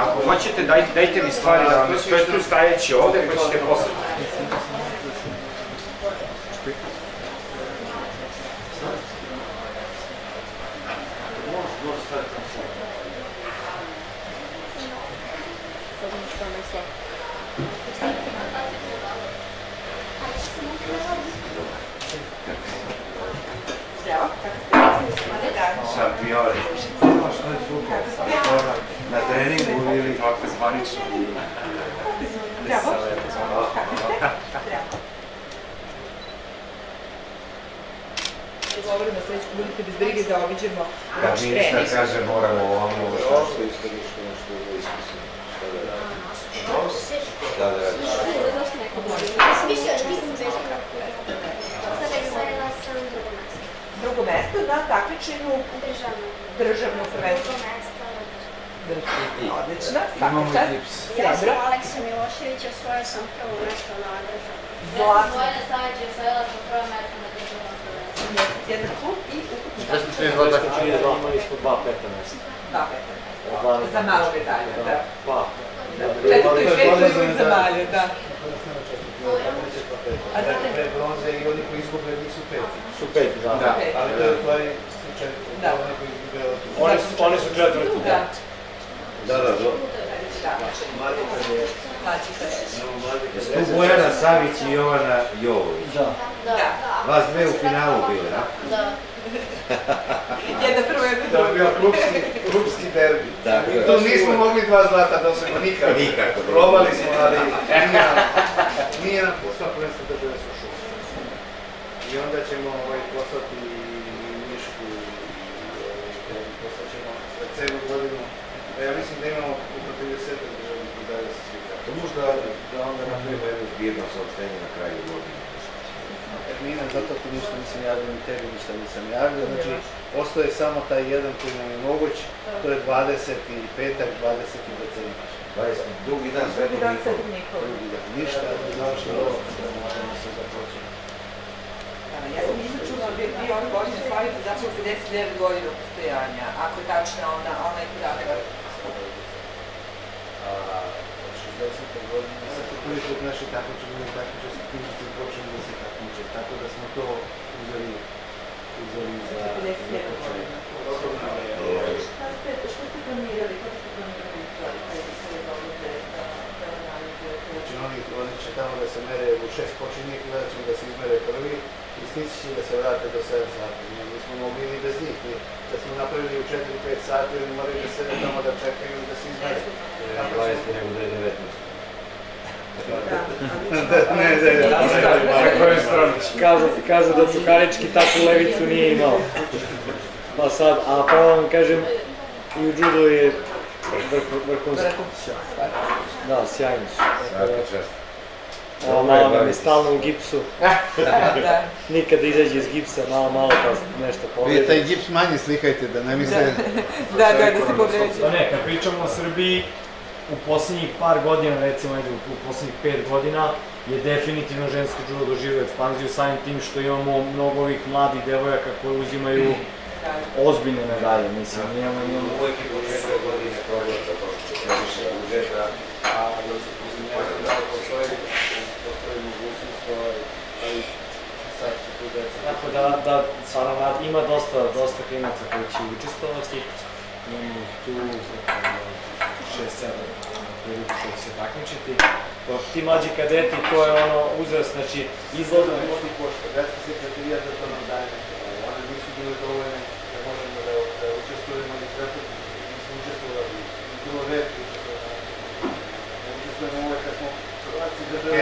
Ako hoćete, daj, dajte mi stvari da vam sve tu stajeći ovde, pa ćete posle. точно е друго. На тренингу или някакво званично. Трябва. ще говорим на след колите без бриги да обичемо baš trening. Ами, ще каже, морам овамо, още иска нищо, нещо да изписам. Да, да, да. Друго место, да, така че, но... Държавно. Državnog prvenstva. Odlično, svaka čast. Ja sam. Aleksa Milošević, osvojio sam prvo mesto na državu. Zlatno. Vojna Savić je osvojila sam prvo mesto na državnom prvenstvu. Jedan klub i ukupno Sve smo čini dva takmičenja, dva, imali smo dva peta mesta. dva peta. Od 12 Za malo medalje, da. Pa, Četvrto i šesto uvijek za malje, da. A znate, Pre bronze i oni koji izgube nisu peti. su peti, da. Da, ali to je u stvari slučaj Da. oni koji izgube. Oni su, oni su četvrti. da. Da, da. Da. Tu Bojana Savić i Jovana Jovović. Da. Da, Vas dve u finalu bile, a? da. Jedna prvo, jedna To je drugo. bio klubski, klubski derbi. Je. tu nismo mogli dva zlata da osvojimo nikako. Nikako. Probali smo, ali nije nam, nije nam postao prvenstvo države su šume. I onda ćemo ovaj, poslati Mišku i ovaj, poslat ćemo za celu godinu. A ja mislim da imamo oko 30 državnih medalja sa svih To možda da onda napravimo jedno zbirno saopštenje na kraju godine. Ermina, zato ti ništa nisam javio, ni tebi ništa nisam javio. Znači, ostaje samo taj jedan koji nam je moguć, to je 20. petak, 20. decembar. 20. Drugi dan Drugi Svetog dan Nikola. Drugi dan, ništa, završeno ovo, da možemo se započeti. Ja sam da je bio ove godine slavite zapravo 59 godina postojanja, ako je tačna ona, onaj podatak. A od 60. godine, sad po prvi put naši takmičari i takmičarski knjižice počeli da se takmiče, tako da smo to uzeli, uzeli za... 59 godina. Šta ste, šta ste planirali, kako ste planirali da, da? Znači oni, oni će tamo da se mere u šest počinjih, gledat ćemo da se izmere prvi i stići će da se vrate do 7 sati. Nismo mogli ni bez njih, da smo napravili u 4-5 sati, oni moraju da sede tamo da čekaju da se izmere. Ne 20. nego da je 19. Da, Ne, ne, ne, Tako je stranić. Kažu, kažu da Čukarički takvu levicu nije imao. Pa sad, a pravo vam kažem, i u judo je vrh, vrhunski. Da, sjajni su. Svaka da, čast. Je stalno u gipsu. da, da. Nikada izađe iz gipsa, malo, malo pa nešto Vi pogleda. taj gips manje slikajte, da ne misle... Da, da, da se povređuje. Pa ne, kad pričamo o Srbiji, u poslednjih par godina, recimo ajde, u poslednjih pet godina, je definitivno ženski judo doživio ekspanziju samim tim što imamo mnogo ovih mladih devojaka koje uzimaju ozbiljne medalje, mislim, imamo, imamo Uvijek je početak godine problem za to što se više budžeta, A da se uzimaju da li postoji, postoji mogućnost, ovaj, ali sad su tu deca. Tako da, da stvarno ima dosta, dosta klinaca koji će učestvovati. Imamo ih tu ono, 6-7 priliku koji će se takmičiti. Pa ti mlađi kadeti, to je ono uzrast, znači izlazu... Izlazno ljudi košta, gradska sekretarija za to nam daje one nisu bile dovoljne da možemo da, da učestvujemo i zato nismo učestvovali, bilo redko učestvovali. Ne učestvujemo uvek kad smo prvaci države,